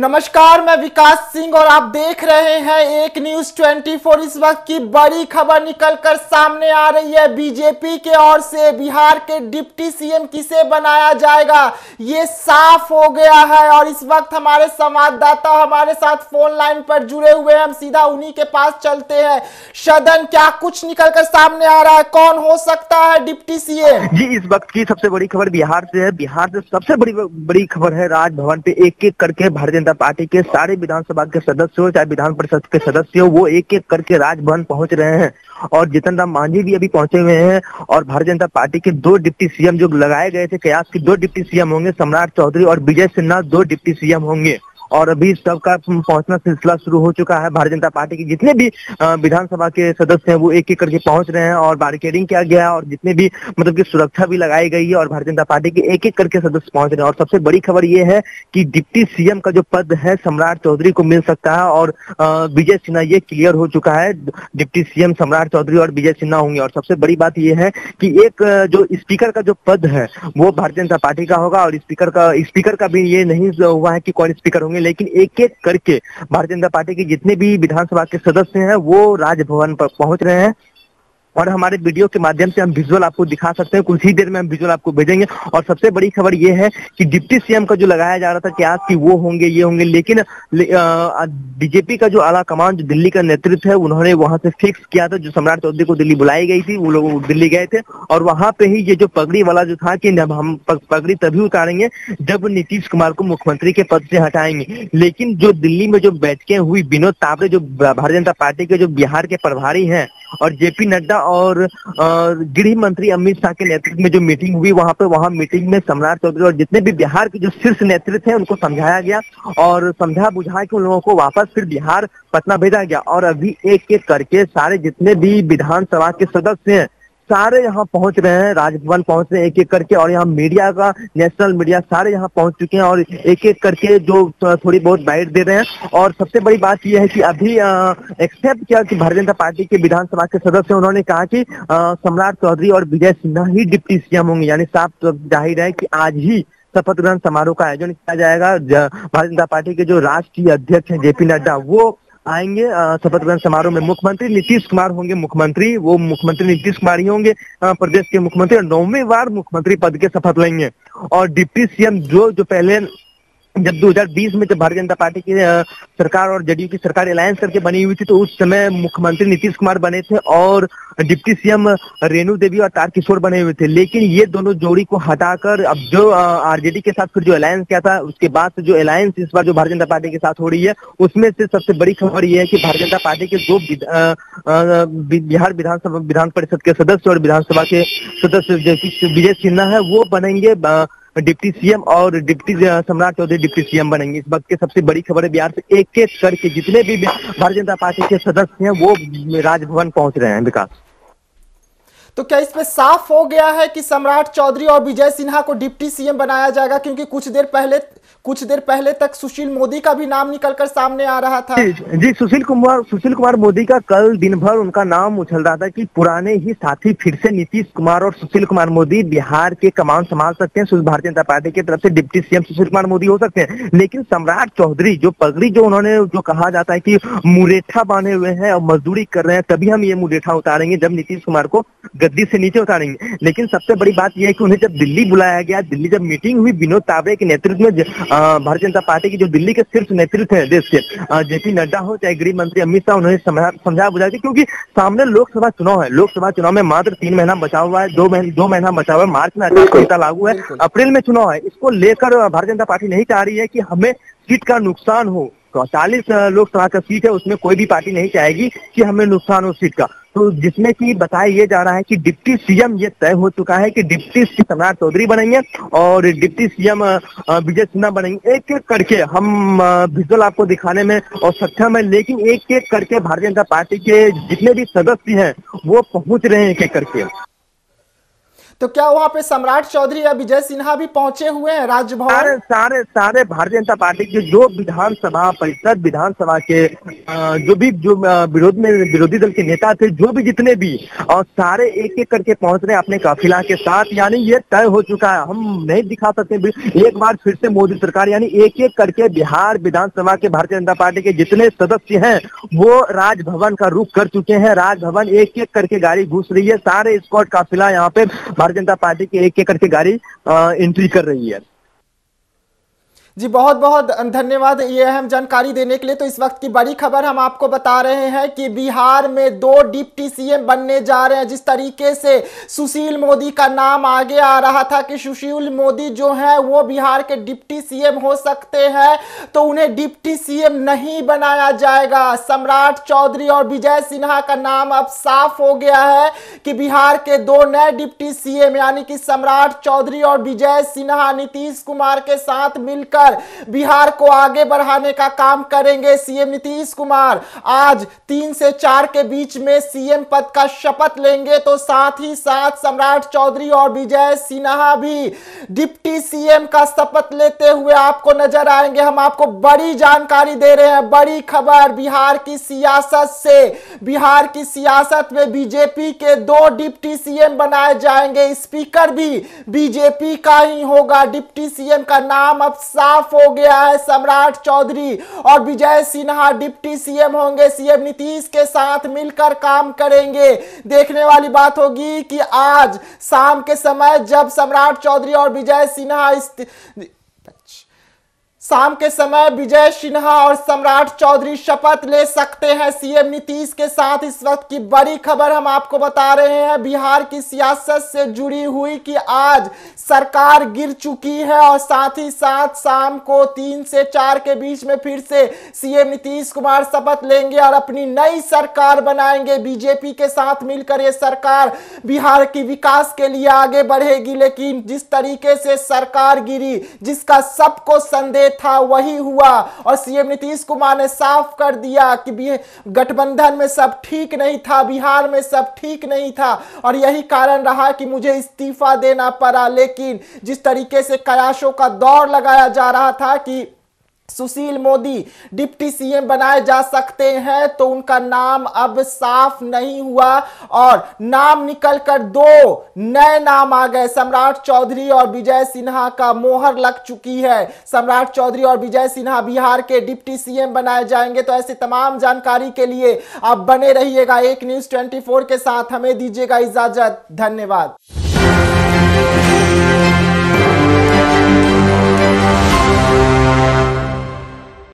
नमस्कार, मैं विकास सिंह और आप देख रहे हैं एक न्यूज़ 24 इस वक्त की बड़ी खबर निकलकर सामने आ रही है। बीजेपी के ओर से बिहार के डिप्टी सीएम किसे बनाया जाएगा? ये साफ़ हो गया है और इस वक्त हमारे संवाददाता हमारे साथ फ़ोन लाइन पर जुड़े हुए हम सीधा उन्हीं के पास चलते हैं। सदन क्या कुछ निकलकर सामने आ रहा है? कौन हो सकता है डिप्टी सीएम? जी, इस वक्त की सबसे बड़ी खबर बिहार से है। बिहार से सबसे बड़ी बड़ी खबर है राजभवन पे एक एक करके भारतीय पार्टी के सारे विधानसभा के सदस्य हो चाहे विधान परिषद के सदस्य हो, वो एक एक करके राजभवन पहुँच रहे हैं। और जितन राम मांझी भी अभी पहुँचे हुए हैं और भारतीय जनता पार्टी के दो डिप्टी सीएम जो लगाए गए थे, कयास के दो डिप्टी सीएम होंगे, सम्राट चौधरी और विजय सिन्हा दो डिप्टी सीएम होंगे। और अभी सबका पहुँचना सिलसिला शुरू हो चुका है। भारतीय जनता पार्टी के जितने भी विधानसभा के सदस्य हैं, वो एक एक करके पहुँच रहे हैं और बारिकेडिंग किया गया है और जितने भी मतलब की सुरक्षा भी लगाई गई है और भारतीय जनता पार्टी के एक एक करके सदस्य पहुँच रहे हैं। और सबसे बड़ी खबर ये है कि डिप्टी सीएम का जो पद है, सम्राट चौधरी को मिल सकता है और विजय सिन्हा ये क्लियर हो चुका है। डिप्टी सीएम सम्राट चौधरी और विजय सिन्हा होंगे। और सबसे बड़ी बात यह है कि एक जो स्पीकर का जो पद है, वो भारतीय जनता पार्टी का होगा और स्पीकर का स्पीकर का भी ये नहीं हुआ है कि कौन स्पीकर होंगे। लेकिन एक एक करके भारतीय जनता पार्टी के जितने भी विधानसभा के सदस्य हैं, वो राजभवन पर पहुँच रहे हैं। और हमारे वीडियो के माध्यम से हम विजुअल आपको दिखा सकते हैं। कुछ ही देर में हम विजुअल आपको भेजेंगे। और सबसे बड़ी खबर ये है कि डिप्टी सीएम का जो लगाया जा रहा था कि आज की वो होंगे, ये होंगे, लेकिन बीजेपी का जो आला कमान, जो दिल्ली का नेतृत्व है, उन्होंने वहाँ से फिक्स किया था, जो सम्राट चौधरी को दिल्ली बुलाई गई थी, वो लोग दिल्ली गए थे। और वहाँ पे ही ये जो पगड़ी वाला जो था कि हम पगड़ी तभी उतारेंगे, जब नीतीश कुमार को मुख्यमंत्री के पद से हटाएँगे। लेकिन जो दिल्ली में जो बैठकें हुई, विनोद तावड़े जो भारतीय जनता पार्टी के जो बिहार के प्रभारी हैं और जेपी नड्डा और गृह मंत्री अमित शाह के नेतृत्व में जो मीटिंग हुई, वहाँ पे वहाँ मीटिंग में सम्राट चौधरी और जितने भी बिहार के जो शीर्ष नेतृत्व है, उनको समझाया गया और समझा बुझा के उन लोगों को वापस फिर बिहार, पटना भेजा गया। और अभी एक एक करके सारे जितने भी विधानसभा के सदस्य हैं सारे यहाँ पहुँच रहे हैं, राजभवन पहुँच रहे हैं एक एक करके और यहाँ मीडिया का, नेशनल मीडिया सारे यहाँ पहुँच चुके हैं और एक एक करके जो थोड़ी बहुत बाइट दे रहे हैं। और सबसे बड़ी बात यह है कि अभी एक्सेप्ट किया कि भारतीय जनता पार्टी के विधानसभा के सदस्य, उन्होंने कहा कि सम्राट चौधरी और विजय सिन्हा ही डिप्टी सीएम होंगे। यानी साफ़ तो ज़ाहिर है कि आज ही शपथ ग्रहण समारोह का आयोजन किया जाएगा। भारतीय जनता पार्टी के जो राष्ट्रीय अध्यक्ष हैं, जेपी नड्डा, वो आएँगे शपथ ग्रहण समारोह में मुख्यमंत्री नीतीश कुमार होंगे मुख्यमंत्री, वो मुख्यमंत्री नीतीश कुमार ही होंगे प्रदेश के मुख्यमंत्री और नौवीं बार मुख्यमंत्री पद के शपथ लेंगे। और डिप्टी सीएम जो जो पहले जब 2020 में जब भारतीय जनता पार्टी की सरकार और जेडीयू की सरकार अलायंस करके बनी हुई थी तो उस समय मुख्यमंत्री नीतीश कुमार बने थे और डिप्टी सीएम रेणु देवी और तार किशोर बने हुए थे। लेकिन ये दोनों जोड़ी को हटाकर, अब जो आरजेडी के साथ फिर जो अलायंस किया था, उसके बाद से जो अलायंस इस बार जो भारतीय जनता पार्टी के साथ हो रही है, उसमें से सबसे बड़ी खबर ये है कि भारतीय जनता पार्टी के दो बिहार विधानसभा, विधान परिषद के सदस्य और विधानसभा के सदस्य जैसे विजय सिन्हा है, वो बनेंगे डिप्टी सीएम और डिप्टी सम्राट चौधरी डिप्टी सीएम बनेंगे। इस वक्त की सबसे बड़ी खबर है बिहार से एक एक करके जितने भी भारतीय जनता पार्टी के सदस्य हैं, वो राजभवन पहुँच रहे हैं विकास। तो क्या इसमें साफ़ हो गया है कि सम्राट चौधरी और विजय सिन्हा को डिप्टी सीएम बनाया जाएगा? क्योंकि कुछ देर पहले कुछ देर पहले तक सुशील मोदी का भी नाम निकलकर सामने आ रहा था। जी सुशील कुमार सुशील कुमार मोदी का कल दिन भर उनका नाम उछल रहा था कि पुराने ही साथी फिर से नीतीश कुमार और सुशील कुमार मोदी बिहार के कमान संभाल सकते हैं। भारतीय जनता पार्टी की तरफ़ से डिप्टी सीएम सुशील कुमार मोदी हो सकते हैं। लेकिन सम्राट चौधरी, जो पगड़ी, जो उन्होंने, जो कहा जाता है कि मुरेठा बांधे हुए हैं और मजदूरी कर रहे हैं, तभी हम ये मुरेठा उतारेंगे जब नीतीश कुमार को गद्दी से नीचे उतारेंगे। लेकिन सबसे बड़ी बात यह है कि उन्हें जब दिल्ली बुलाया गया, दिल्ली जब मीटिंग हुई, विनोद तावड़े के नेतृत्व में भारतीय जनता पार्टी की जो दिल्ली के शीर्ष नेतृत्व है देश के जेपी नड्डा हो चाहे गृह मंत्री अमित शाह उन्होंने समझा बुझा की क्योंकि सामने लोकसभा चुनाव है लोकसभा चुनाव में मात्र तीन महीना बचा हुआ है दो महीने दो महीना बचा हुआ है मार्च में आचार संहिता लागू है अप्रैल में चुनाव है इसको लेकर भारतीय जनता पार्टी नहीं चाह रही है की हमें सीट का नुकसान हो। चालीस लोकसभा का सीट है, उसमें कोई भी पार्टी नहीं चाहेगी कि हमें नुकसान हो सीट का। तो जिसमें कि बताया ये जा रहा है कि डिप्टी सीएम, ये तय हो चुका है कि डिप्टी सीएम सम्राट चौधरी बनेंगे और डिप्टी सीएम विजय सिन्हा बनेंगे। एक एक करके हम विजुअल आपको दिखाने में और सक्षम है लेकिन एक एक करके भारतीय जनता पार्टी के जितने भी सदस्य हैं, वो पहुँच रहे हैं एक एक करके। तो क्या वहाँ पे सम्राट चौधरी या विजय सिन्हा भी पहुँचे हुए हैं राजभवन? सारे सारे सारे भारतीय जनता पार्टी के जो विधानसभा परिषद, विधानसभा के जो भी, जो विरोध में, विरोधी दल के नेता थे, जो भी जितने भी, और सारे एक एक करके पहुँच रहे अपने काफिला के साथ, यानी ये तय हो चुका है। हम नहीं दिखा सकते एक बार फिर से मोदी सरकार, यानी एक एक करके बिहार विधानसभा के भारतीय जनता पार्टी के जितने सदस्य हैं, वो राजभवन का रुख कर चुके हैं। राजभवन एक एक करके गाड़ी घुस रही है। सारे स्कॉट काफिला यहाँ पे भारतीय जनता पार्टी की एक एक करके गाड़ी एंट्री कर रही है। जी, बहुत बहुत धन्यवाद। ये अहम जानकारी देने के लिए तो इस वक्त की बड़ी खबर हम आपको बता रहे हैं कि बिहार में दो डिप्टी सीएम बनने जा रहे हैं। जिस तरीके से सुशील मोदी का नाम आगे आ रहा था कि सुशील मोदी जो है, वो बिहार के डिप्टी सीएम हो सकते हैं तो उन्हें डिप्टी सीएम नहीं बनाया जाएगा। सम्राट चौधरी और विजय सिन्हा का नाम अब साफ़ हो गया है कि बिहार के दो नए डिप्टी सीएम, यानी कि सम्राट चौधरी और विजय सिन्हा, नीतीश कुमार के साथ मिलकर मिलकर बिहार को आगे बढ़ाने का काम करेंगे सीएम नीतीश कुमार। आज तीन से चार के बीच में सीएम पद का शपथ लेंगे तो साथ ही साथ सम्राट चौधरी और विजय सिन्हा भी। डिप्टी सीएम का शपथ लेते हुए आपको नज़र आएँगे। हम आपको बड़ी जानकारी दे रहे हैं, बड़ी खबर। बिहार की सियासत से, बिहार की सियासत में बीजेपी के दो डिप्टी सीएम बनाए जाएँगे। स्पीकर भी बीजेपी का ही होगा। डिप्टी सीएम का नाम अब साफ़ साफ़ हो गया है सम्राट चौधरी और विजय सिन्हा डिप्टी सीएम होंगे। सीएम नीतीश के साथ मिलकर काम करेंगे। देखने वाली बात होगी कि आज शाम के समय जब सम्राट चौधरी और विजय सिन्हा शाम के समय विजय सिन्हा और सम्राट चौधरी शपथ ले सकते हैं। सीएम नीतीश के साथ इस वक्त की बड़ी खबर हम आपको बता रहे हैं। बिहार की सियासत से जुड़ी हुई कि आज सरकार गिर चुकी है और साथ ही साथ शाम को तीन से चार के बीच में फिर से सीएम नीतीश कुमार शपथ लेंगे और अपनी नई सरकार बनाएँगे। बीजेपी के साथ मिलकर ये सरकार बिहार की विकास के लिए आगे बढ़ेगी, लेकिन जिस तरीके से सरकार गिरी, जिसका सबको संदेह था, वही हुआ। और सीएम नीतीश कुमार ने साफ़ कर दिया कि गठबंधन में सब ठीक नहीं था, बिहार में सब ठीक नहीं था। और यही कारण रहा कि मुझे इस्तीफा देना पड़ा। लेकिन जिस तरीके से कयाशों का दौर लगाया जा रहा था कि सुशील मोदी डिप्टी सीएम बनाए जा सकते हैं तो उनका नाम अब साफ़ नहीं हुआ और नाम निकलकर दो नए नाम आ गए। सम्राट चौधरी और विजय सिन्हा का मोहर लग चुकी है। सम्राट चौधरी और विजय सिन्हा बिहार के डिप्टी सीएम बनाए जाएँगे तो ऐसी तमाम जानकारी के लिए आप बने रहिएगा। एक न्यूज़ ट्वेंटी के साथ हमें दीजिएगा इजाज़त। धन्यवाद।